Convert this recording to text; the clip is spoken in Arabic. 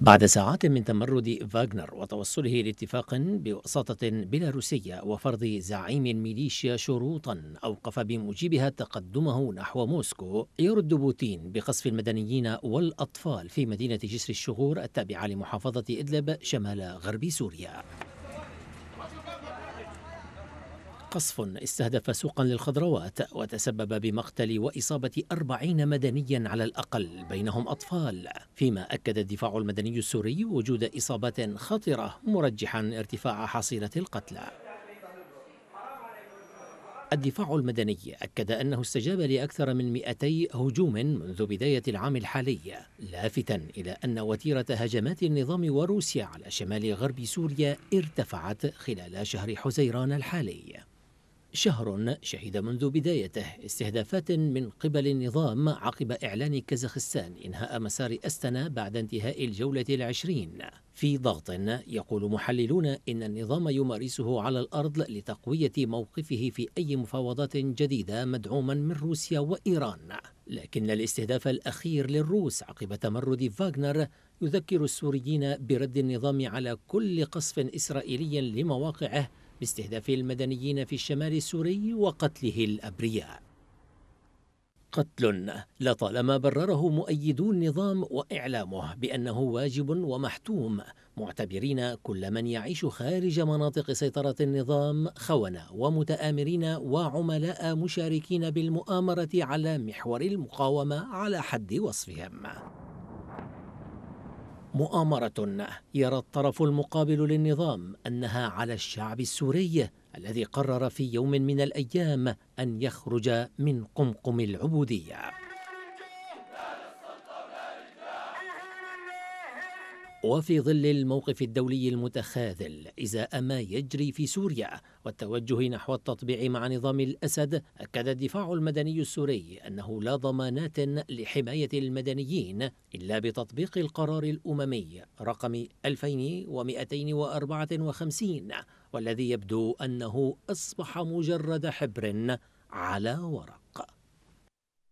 بعد ساعات من تمرد فاغنر وتوصله لاتفاق بوساطة بيلاروسية وفرض زعيم الميليشيا شروطا أوقف بموجبها تقدمه نحو موسكو يرد بوتين بقصف المدنيين والأطفال في مدينة جسر الشغور التابعة لمحافظة إدلب شمال غرب سوريا. قصف استهدف سوقا للخضروات وتسبب بمقتل وإصابة أربعين مدنيا على الأقل بينهم أطفال. فيما أكد الدفاع المدني السوري وجود إصابات خطرة مرجحا ارتفاع حصيلة القتلى. الدفاع المدني أكد أنه استجاب لأكثر من 200 هجوم منذ بداية العام الحالي لافتا إلى أن وتيرة هجمات النظام وروسيا على شمال غرب سوريا ارتفعت خلال شهر حزيران الحالي. شهر شهد منذ بدايته استهدافات من قبل النظام عقب إعلان كازاخستان إنهاء مسار أستنا بعد انتهاء الجولة العشرين. في ضغط يقول محللون إن النظام يمارسه على الأرض لتقوية موقفه في أي مفاوضات جديدة مدعوما من روسيا وإيران. لكن الاستهداف الأخير للروس عقب تمرد فاغنر يذكر السوريين برد النظام على كل قصف إسرائيلي لمواقعه باستهداف المدنيين في الشمال السوري وقتله الأبرياء. قتل لطالما برره مؤيدو النظام وإعلامه بأنه واجب ومحتوم معتبرين كل من يعيش خارج مناطق سيطرة النظام خونة ومتآمرين وعملاء مشاركين بالمؤامرة على محور المقاومة على حد وصفهم. مؤامرة يرى الطرف المقابل للنظام أنها على الشعب السوري الذي قرر في يوم من الأيام أن يخرج من قمقم العبودية. وفي ظل الموقف الدولي المتخاذل ازاء ما يجري في سوريا والتوجه نحو التطبيع مع نظام الأسد أكد الدفاع المدني السوري أنه لا ضمانات لحماية المدنيين إلا بتطبيق القرار الأممي رقم 2254 والذي يبدو أنه أصبح مجرد حبر على ورق.